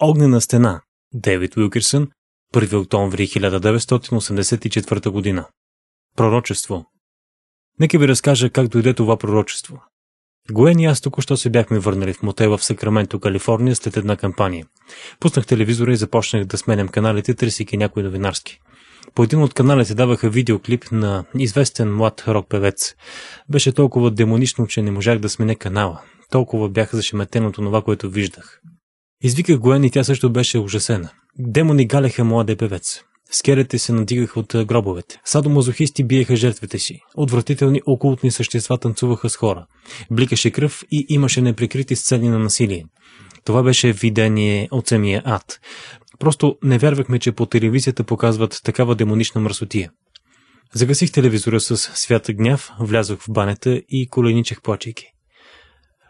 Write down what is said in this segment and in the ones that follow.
Огнена стена. Дейвид Уилкерсън, 1 октомври 1984 година. Пророчество. Нека ви разкажа как дойде това пророчество. Гоен и аз току-що се бяхме върнали в мотел в Сакраменто, Калифорния след една кампания. Пуснах телевизора и започнах да сменям каналите, търсики някой новинарски. По един от каналите даваха видеоклип на известен млад рок певец. Беше толкова демонично, че не можах да сменя канала. Толкова бях зашеметен от това, което виждах. Извиках Гоен и тя също беше ужасена. Демони галеха младия певец. Скелете се надигаха от гробовете. Садомазохисти биеха жертвите си. Отвратителни окултни същества танцуваха с хора. Бликаше кръв и имаше неприкрити сцени на насилие. Това беше видение от самия ад. Просто не вярвахме, че по телевизията показват такава демонична мръсотия. Загасих телевизора с свята гняв, влязох в банята и коленичех плачейки.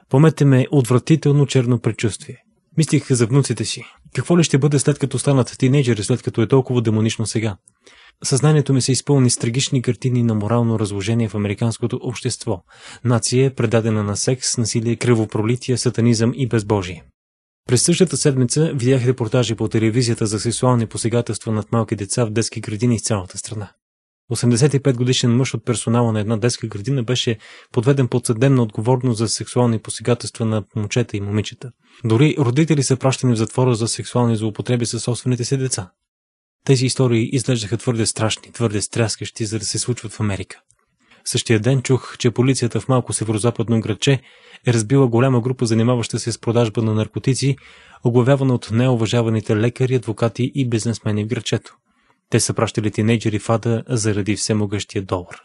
Помете ме отвратително черно предчувствие. Мислих за внуците си. Какво ли ще бъде след като станат тинейджери, след като е толкова демонично сега? Съзнанието ми се изпълни с трагични картини на морално разложение в американското общество. Нация, предадена на секс, насилие, кръвопролитие, сатанизъм и безбожие. През същата седмица видях репортажи по телевизията за сексуални посегателства над малки деца в детски градини в цялата страна. 85 годишен мъж от персонала на една детска градина беше подведен под съдебна отговорност за сексуални посегателства на момчета и момичета. Дори родители са пращани в затвора за сексуални злоупотреби със собствените си деца. Тези истории изглеждаха твърде страшни, твърде стряскащи, за да се случват в Америка. Същия ден чух, че полицията в малко северо-западно градче е разбила голяма група, занимаваща се с продажба на наркотици, оглавявана от неуважаваните лекари, адвокати и бизнесмени в градчето. Те са пращали тинейджери в ада заради всемогъщия долар.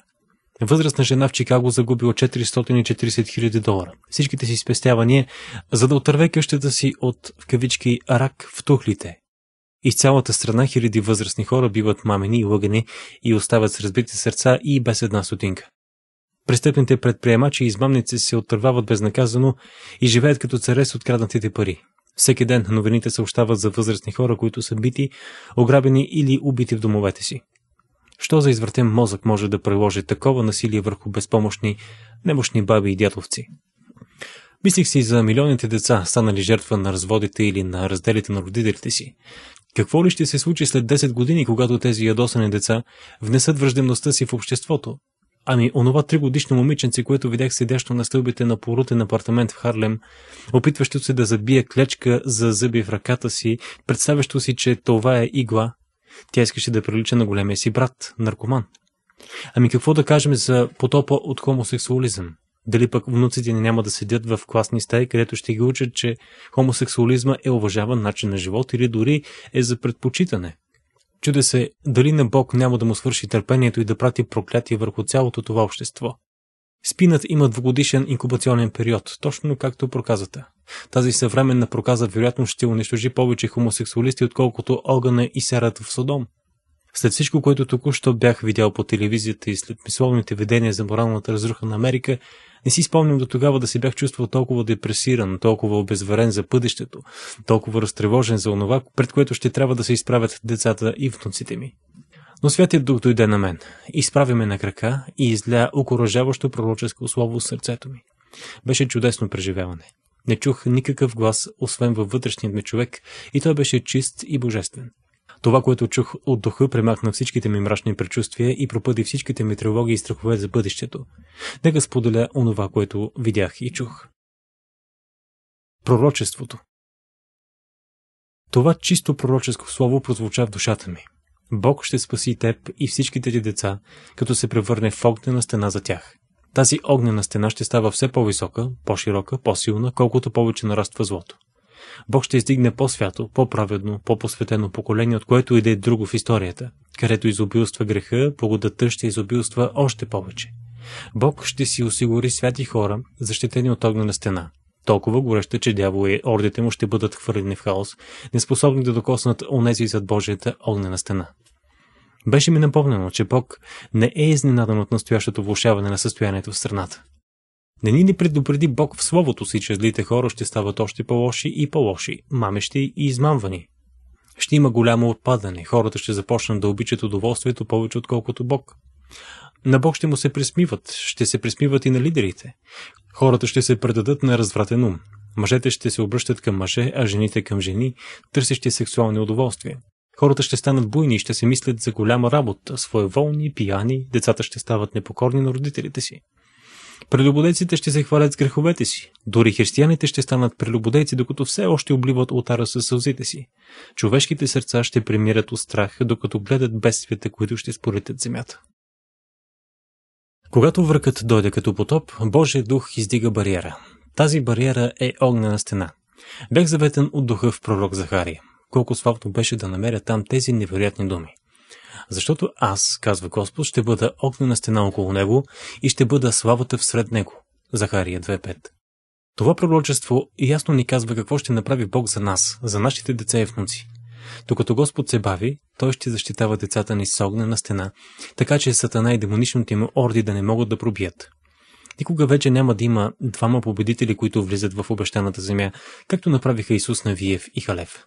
Възрастна жена в Чикаго загубила 440 хиляди долара. Всичките си спестявания, за да отърве къщата си от, в кавички, рак в тухлите. Из цялата страна хиляди възрастни хора биват мамени и лъгани и остават с разбити сърца и без една сотинка. Престъпните предприемачи и измамници се отървават безнаказано и живеят като царе с откраднатите пари. Всеки ден новините съобщават за възрастни хора, които са бити, ограбени или убити в домовете си. Що за извъртен мозък може да приложи такова насилие върху безпомощни, немощни баби и дядовци? Мислих си за милионите деца, станали жертва на разводите или на разделите на родителите си. Какво ли ще се случи след 10 години, когато тези ядосани деца внесат враждебността си в обществото, Ами, онова тригодишно момиченце, което видях седящо на стълбите на порутен апартамент в Харлем, опитващо се да забие клечка за зъби в ръката си, представящо си, че това е игла, тя искаше да прилича на големия си брат, наркоман. Ами какво да кажем за потопа от хомосексуализъм? Дали пък внуците ни няма да седят в класни стаи, където ще ги учат, че хомосексуализма е уважаван начин на живот или дори е за предпочитане? Чуде се дали на Бог няма да му свърши търпението и да прати проклятие върху цялото това общество. Спинът има двогодишен инкубационен период, точно както проказата. Тази съвременна проказа вероятно ще унищожи повече хомосексуалисти, отколкото огъна и серата в Содом. След всичко, което току-що бях видял по телевизията и след мисловните видения за моралната разруха на Америка, не си спомням до тогава да се бях чувствал толкова депресиран, толкова обезверен за бъдещето, толкова разтревожен за онова, пред което ще трябва да се изправят децата и внуците ми. Но Святият Дух дойде на мен, изправи ме на крака и изля окоръжаващо пророческо слово в сърцето ми. Беше чудесно преживяване. Не чух никакъв глас, освен във вътрешният ми човек, и той беше чист и божествен. Това, което чух от духа, премахна всичките ми мрачни предчувствия и пропъди всичките ми тревоги и страхове за бъдещето. Нека споделя онова, което видях и чух. Пророчеството Това чисто пророческо слово прозвуча в душата ми. Бог ще спаси теб и всичките ти деца, като се превърне в огнена стена за тях. Тази огнена стена ще става все по-висока, по-широка, по-силна, колкото повече нараства злото. Бог ще издигне по-свято, по-праведно, по-посветено поколение, от което и да е друго в историята, където изобилства греха, благодата ще изобилства още повече. Бог ще си осигури святи хора, защитени от огнена стена. Толкова гореща, че дявол и ордите му ще бъдат хвърлени в хаос, неспособни да докоснат онези зад Божията огнена стена. Беше ми напомнено, че Бог не е изненадан от настоящото влушаване на състоянието в страната. Не ни ли предупреди Бог в Словото си, че злите хора ще стават още по-лоши и по-лоши, мамещи и измамвани? Ще има голямо отпадане, хората ще започнат да обичат удоволствието повече отколкото Бог. На Бог ще му се присмиват, ще се присмиват и на лидерите. Хората ще се предадат на развратен ум. Мъжете ще се обръщат към мъже, а жените към жени, търсещи сексуални удоволствия. Хората ще станат буйни и ще се мислят за голяма работа, своеволни, пияни, децата ще стават непокорни на родителите си. Прелюбодейците ще се хвалят с греховете си. Дори християните ще станат прелюбодейци, докато все още обливат ултара със сълзите си. Човешките сърца ще премират от страх, докато гледат бедствията, които ще сполетят земята. Когато връкът дойде като потоп, Божия дух издига бариера. Тази бариера е огнена стена. Бях заветен от духа в пророк Захария. Колко славно беше да намеря там тези невероятни думи. Защото аз, казва Господ, ще бъда огнена стена около него и ще бъда славата всред него. Захария 2.5 Това пророчество ясно ни казва какво ще направи Бог за нас, за нашите деца и внуци. Докато Господ се бави, Той ще защитава децата ни с огнена стена, така че Сатана и демоничните му орди да не могат да пробият. Никога вече няма да има двама победители, които влизат в обещаната земя, както направиха Исус Навиев и Халев.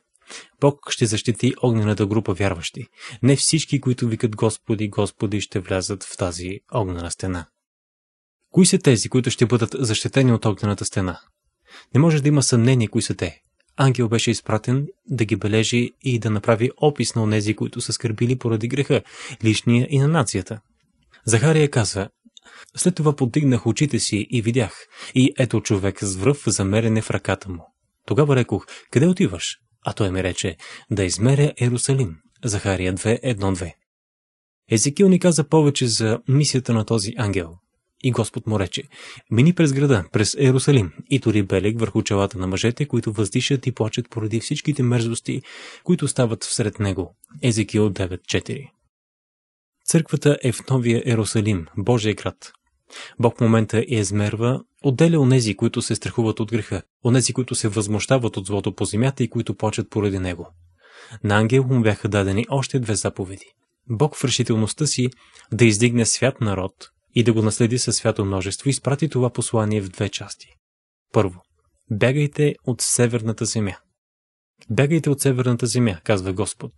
Бог ще защити огнената група вярващи. Не всички, които викат Господи, Господи, ще влязат в тази огнена стена. Кои са тези, които ще бъдат защитени от огнената стена? Не може да има съмнение кои са те. Ангел беше изпратен да ги бележи и да направи опис на онези, които са скърбили поради греха, лишния и на нацията. Захария казва, след това подигнах очите си и видях, и ето човек с връв замерене в ръката му. Тогава рекох, къде отиваш? А той ми рече, да измеря Ерусалим. Захария 2.1.2 Езекил ни каза повече за мисията на този ангел. И Господ му рече, мини през града, през Ерусалим, и тори белег върху челата на мъжете, които въздишат и плачат поради всичките мерзости, които стават всред него. Езекил 9.4 Църквата е в новия Ерусалим, Божия град. Бог в момента я измерва, отделя онези, които се страхуват от греха, онези, които се възмущават от злото по земята и които почат поради него. На ангел му бяха дадени още две заповеди. Бог в решителността си да издигне свят народ и да го наследи със свято множество изпрати това послание в две части. Първо, бягайте от северната земя. Бягайте от северната земя, казва Господ.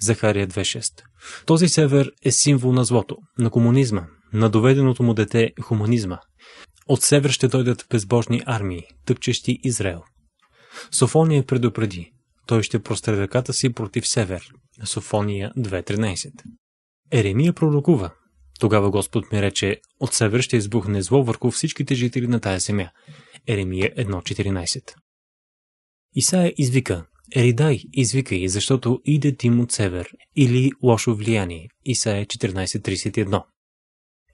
Захария 2.6. Този север е символ на злото, на комунизма, на доведеното му дете хуманизма. От север ще дойдат безбожни армии, тъпчещи Израел. Софония предупреди. Той ще простре ръката си против север. Софония 2.13. Еремия пророкува. Тогава Господ ми рече, от север ще избухне зло върху всичките жители на тая земя. Еремия 1.14. Исаия извика, Еридай, извикай, защото иде тим от север, или лошо влияние. Исаия 14.31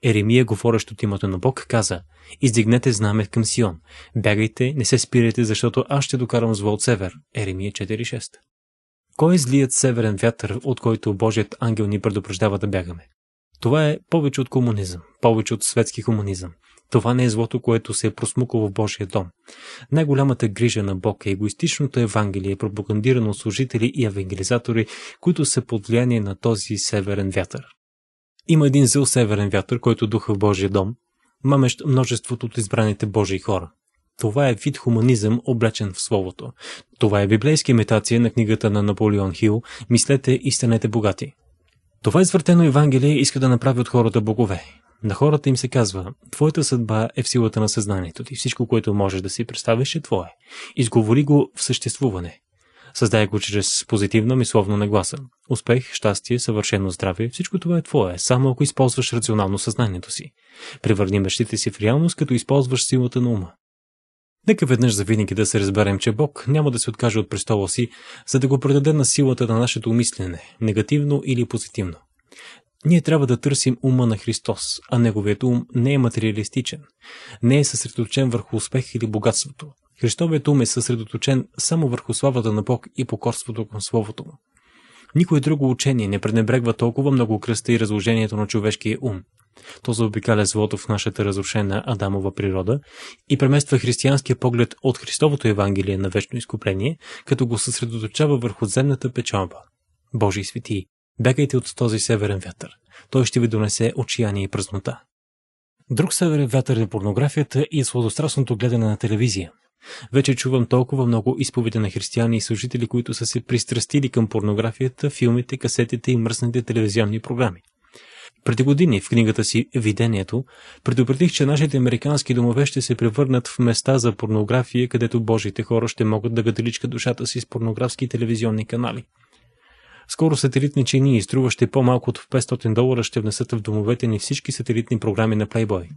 Еремия, говорещ от името на Бог, каза Издигнете знаме към Сион. Бягайте, не се спирайте, защото аз ще докарам зло от север. Еремия 4.6 Кой е злият северен вятър, от който Божият ангел ни предупреждава да бягаме? Това е повече от комунизъм, повече от светски комунизъм. Това не е злото, което се е просмукало в Божия дом. Най-голямата грижа на Бог е егоистичното Евангелие, пропагандирано от служители и евангелизатори, които са под влияние на този северен вятър. Има един зъл северен вятър, който духа в Божия дом, мамещ множеството от избраните Божии хора. Това е вид хуманизъм, облечен в Словото. Това е библейска имитация на книгата на Наполеон Хил «Мислете и станете богати». Това извъртено Евангелие иска да направи от хората богове. На хората им се казва, твоята съдба е в силата на съзнанието ти. Всичко, което можеш да си представиш е твое. Изговори го в съществуване. Създай го чрез позитивна мисловна нагласа. Успех, щастие, съвършено здраве, всичко това е твое, само ако използваш рационално съзнанието си. Превърни мечтите си в реалност, като използваш силата на ума. Нека веднъж за винаги да се разберем, че Бог няма да се откаже от престола си, за да го предаде на силата на нашето мислене, негативно или позитивно. Ние трябва да търсим ума на Христос, а неговият ум не е материалистичен, не е съсредоточен върху успех или богатството. Христовият ум е съсредоточен само върху славата на Бог и покорството към Словото му. Никое друго учение не пренебрегва толкова много кръста и разложението на човешкия ум. То заобикаля злото в нашата разрушена Адамова природа и премества християнския поглед от Христовото Евангелие на вечно изкупление, като го съсредоточава върху земната печалба. Божи свети, бягайте от този северен вятър. Той ще ви донесе отчаяние и празнота. Друг северен вятър е порнографията и сладострастното гледане на телевизия. Вече чувам толкова много изповеди на християни и служители, които са се пристрастили към порнографията, филмите, касетите и мръсните телевизионни програми. Преди години в книгата си Видението предупредих, че нашите американски домове ще се превърнат в места за порнография, където божите хора ще могат да гаделичкат душата си с порнографски телевизионни канали. Скоро сателитни чини, струващи по-малко от 500 долара, ще внесат в домовете ни всички сателитни програми на Playboy.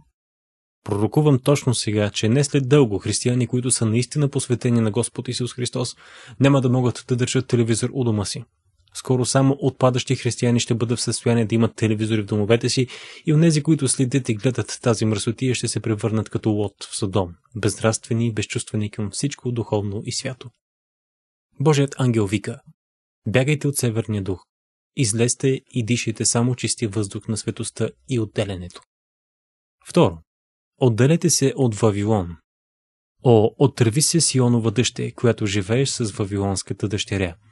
Пророкувам точно сега, че не след дълго християни, които са наистина посветени на Господ Исус Христос, няма да могат да държат телевизор у дома си. Скоро само отпадащи християни ще бъдат в състояние да имат телевизори в домовете си и онези, които следят и гледат тази мръсотия, ще се превърнат като лот в Содом, безнравствени и безчувствени към всичко духовно и свято. Божият ангел вика Бягайте от Северния дух, излезте и дишайте само чистия въздух на светостта и отделянето. Второ, отделете се от Вавилон. О, отърви се Сионова дъще, която живееш с Вавилонската дъщеря –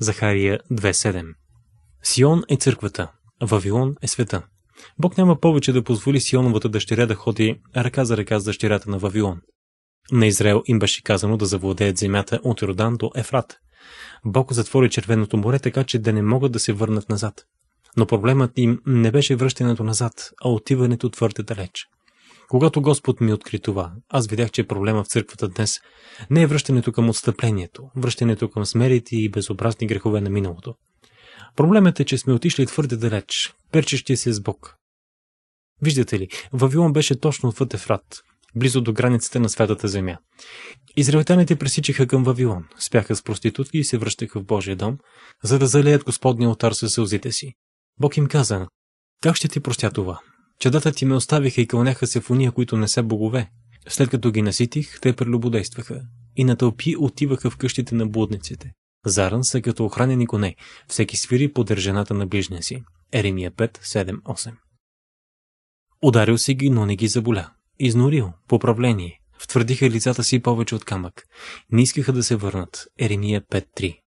Захария 2.7 Сион е църквата, Вавилон е света. Бог няма повече да позволи Сионовата дъщеря да ходи ръка за ръка с дъщерята на Вавилон. На Израел им беше казано да завладеят земята от Родан до Ефрат. Бог затвори Червеното море, така че да не могат да се върнат назад. Но проблемът им не беше връщането назад, а отиването твърде далеч. Когато Господ ми откри това, аз видях, че проблема в църквата днес не е връщането към отстъплението, връщането към смерите и безобразни грехове на миналото. Проблемът е, че сме отишли твърде далеч, перчещи се с Бог. Виждате ли, Вавилон беше точно отвъд Ефрат, близо до границите на Святата земя. Израелтяните пресичаха към Вавилон, спяха с проститутки и се връщаха в Божия дом, за да залеят Господния отар със сълзите си. Бог им каза, как ще ти простя това? Чадата ти ме оставиха и кълняха се в уния, които не са богове. След като ги наситих, те прелюбодействаха и на тълпи отиваха в къщите на блудниците. Заран са като охранени коне, всеки свири по държаната на ближния си. Еремия 5, 7, 8 Ударил си ги, но не ги заболя. Изнорил, поправление. Втвърдиха лицата си повече от камък. Не искаха да се върнат. Еремия 5.3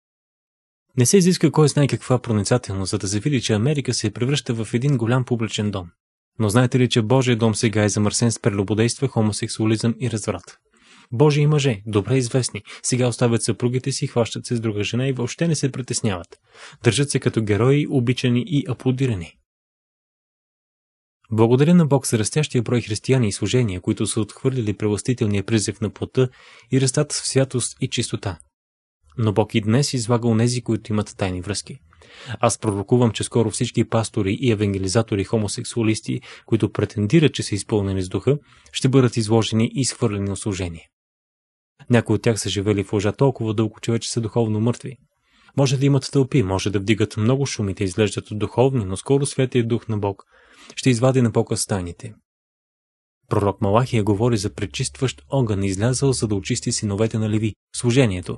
Не се изиска кой знае каква проницателност, за да се види, че Америка се превръща в един голям публичен дом. Но знаете ли, че Божия дом сега е замърсен с прелюбодейства, хомосексуализъм и разврат? Божии мъже, добре известни, сега оставят съпругите си, хващат се с друга жена и въобще не се притесняват. Държат се като герои, обичани и аплодирани. Благодаря на Бог за растящия брой християни и служения, които са отхвърлили превластителния призив на плота и растат в святост и чистота. Но Бог и днес излага онези, които имат тайни връзки. Аз пророкувам, че скоро всички пастори и евангелизатори хомосексуалисти, които претендират, че са изпълнени с духа, ще бъдат изложени и изхвърлени от служение. Някои от тях са живели в лъжа толкова дълго, че вече са духовно мъртви. Може да имат тълпи, може да вдигат много шуми, да изглеждат духовни, но скоро Светия Дух на Бог ще извади на показ стайните. Пророк Малахия говори за пречистващ огън, излязъл за да очисти синовете на Леви, служението.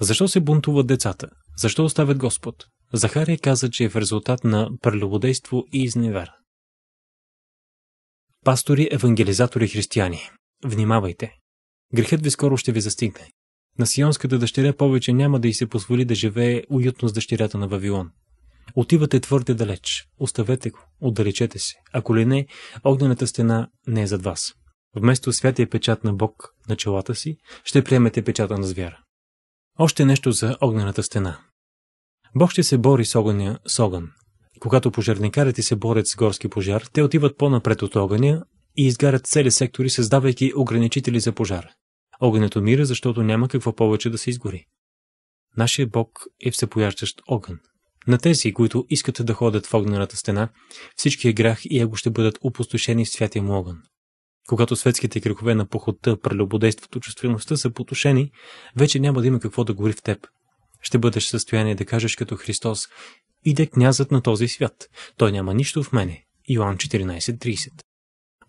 Защо се бунтуват децата? Защо оставят Господ? Захария каза, че е в резултат на прелюбодейство и изневера. Пастори, евангелизатори, християни, внимавайте! Грехът ви скоро ще ви застигне. На Сионската дъщеря повече няма да й се позволи да живее уютно с дъщерята на Вавилон. Отивате твърде далеч. Оставете го. Отдалечете се. Ако ли не, огнената стена не е зад вас. Вместо святия печат на Бог на челата си, ще приемете печата на звяра. Още нещо за огнената стена. Бог ще се бори с огъня с огън. Когато пожарникарите се борят с горски пожар, те отиват по-напред от огъня и изгарят цели сектори, създавайки ограничители за пожар. Огънят умира, защото няма какво повече да се изгори. Нашия Бог е всепоящащ огън. На тези, които искат да ходят в огнената стена, всичкият грях и его ще бъдат опустошени в святия му огън. Когато светските грехове на походта, прелюбодейството, чувствеността са потушени, вече няма да има какво да гори в теб. Ще бъдеш в състояние да кажеш като Христос, иде князът на този свят. Той няма нищо в мене. Йоан 14.30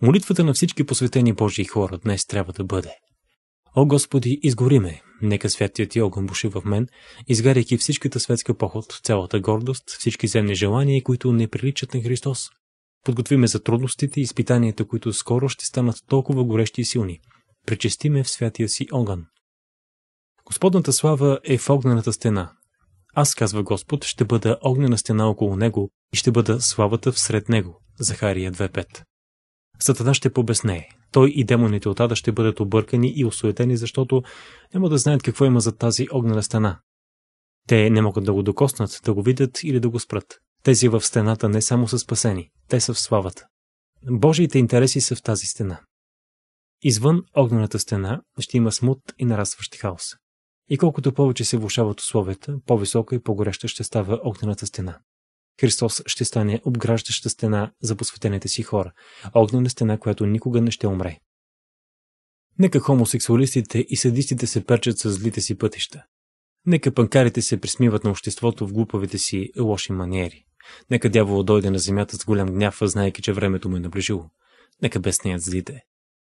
Молитвата на всички посветени Божии хора днес трябва да бъде. О Господи, изгори ме, нека святият ти огън буши в мен, изгаряйки всичката светска поход, цялата гордост, всички земни желания, които не приличат на Христос. Подготви ме за трудностите и изпитанията, които скоро ще станат толкова горещи и силни. Пречисти ме в святия си огън. Господната слава е в огнената стена. Аз, казва Господ, ще бъда огнена стена около него и ще бъда славата всред него. Захария 2.5 Сатана ще побеснее. Той и демоните от ада ще бъдат объркани и осуетени, защото няма да знаят какво има за тази огнена стена. Те не могат да го докоснат, да го видят или да го спрат. Тези в стената не само са спасени, те са в славата. Божиите интереси са в тази стена. Извън огнената стена ще има смут и нарастващ хаос. И колкото повече се влушават условията, по-висока и по-гореща ще става огнената стена. Христос ще стане обграждаща стена за посветените си хора, огнена стена, която никога не ще умре. Нека хомосексуалистите и садистите се перчат с злите си пътища. Нека панкарите се присмиват на обществото в глупавите си лоши маниери. Нека дявола дойде на земята с голям гняв, знаеки, че времето му е наближило. Нека безснеят злите.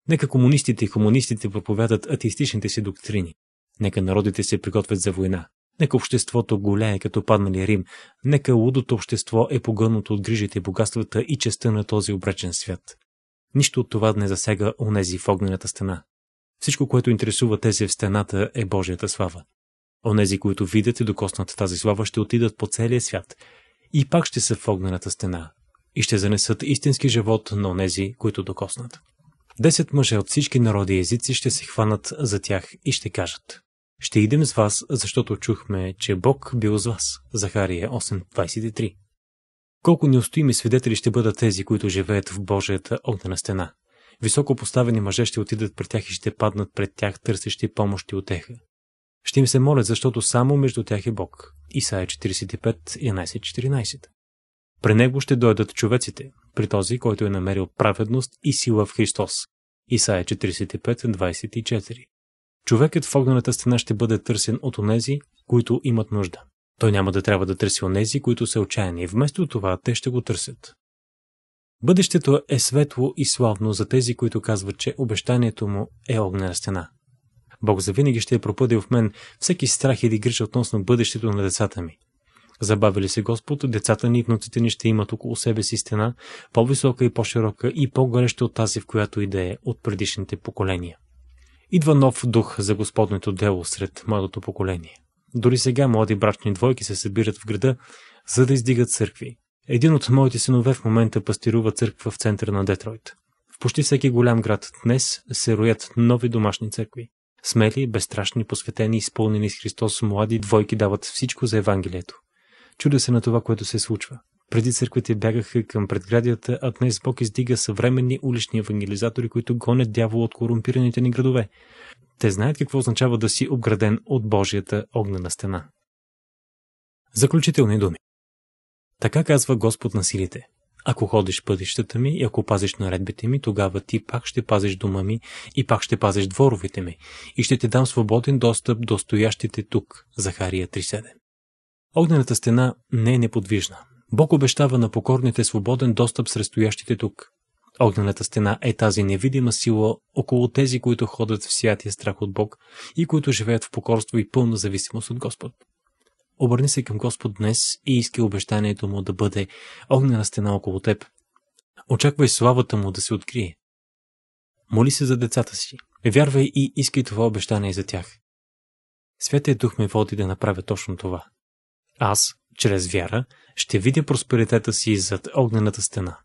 Нека комунистите и хуманистите проповядат атеистичните си доктрини. Нека народите се приготвят за война. Нека обществото голяе като паднали Рим. Нека лудото общество е погънато от грижите, богатствата и честа на този обречен свят. Нищо от това не засяга онези в огнената стена. Всичко, което интересува тези в стената, е Божията слава. Онези, които видят и докоснат тази слава, ще отидат по целия свят и пак ще са в огнената стена и ще занесат истински живот на онези, които докоснат. Десет мъже от всички народи и езици ще се хванат за тях и ще кажат Ще идем с вас, защото чухме, че Бог бил с вас. Захария 8.23 Колко неустоими свидетели ще бъдат тези, които живеят в Божията огнена стена. Високо поставени мъже ще отидат пред тях и ще паднат пред тях, търсещи помощ и отеха. Ще им се молят, защото само между тях е Бог. Исаия 45, 11-14. При него ще дойдат човеците, при този, който е намерил праведност и сила в Христос. Исаия 45, 24. Човекът в огнената стена ще бъде търсен от онези, които имат нужда. Той няма да трябва да търси онези, които са отчаяни. Вместо това те ще го търсят. Бъдещето е светло и славно за тези, които казват, че обещанието му е огнена стена. Бог завинаги ще е пропъдил в мен всеки страх или грижа относно бъдещето на децата ми. Забавили се Господ, децата ни и внуците ни ще имат около себе си стена, по-висока и по-широка и по-гореща от тази, в която и да е от предишните поколения. Идва нов дух за Господното дело сред младото поколение. Дори сега млади брачни двойки се събират в града, за да издигат църкви. Един от моите синове в момента пастирува църква в центъра на Детройт. В почти всеки голям град днес се роят нови домашни църкви. Смели, безстрашни, посветени, изпълнени с Христос, млади двойки дават всичко за Евангелието. Чудя се на това, което се случва. Преди църквите бягаха към предградията, а днес Бог издига съвременни улични евангелизатори, които гонят дявол от корумпираните ни градове. Те знаят какво означава да си обграден от Божията огнена стена. Заключителни думи Така казва Господ на силите. Ако ходиш пътищата ми и ако пазиш наредбите ми, тогава ти пак ще пазиш дома ми и пак ще пазиш дворовите ми и ще ти дам свободен достъп до стоящите тук. Захария 3.7 Огнената стена не е неподвижна. Бог обещава на покорните свободен достъп сред стоящите тук. Огнената стена е тази невидима сила около тези, които ходят в сиятия страх от Бог и които живеят в покорство и пълна зависимост от Господ. Обърни се към Господ днес и иски обещанието му да бъде огнена стена около теб. Очаквай славата му да се открие. Моли се за децата си. Вярвай и искай това обещание за тях. Святият дух ме води да направя точно това. Аз, чрез вяра, ще видя просперитета си зад огнената стена.